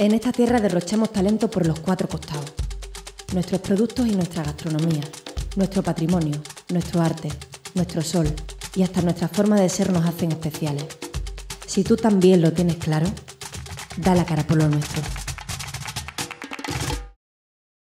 En esta tierra derrochamos talento por los cuatro costados. Nuestros productos y nuestra gastronomía, nuestro patrimonio, nuestro arte, nuestro sol y hasta nuestra forma de ser nos hacen especiales. Si tú también lo tienes claro, da la cara por lo nuestro.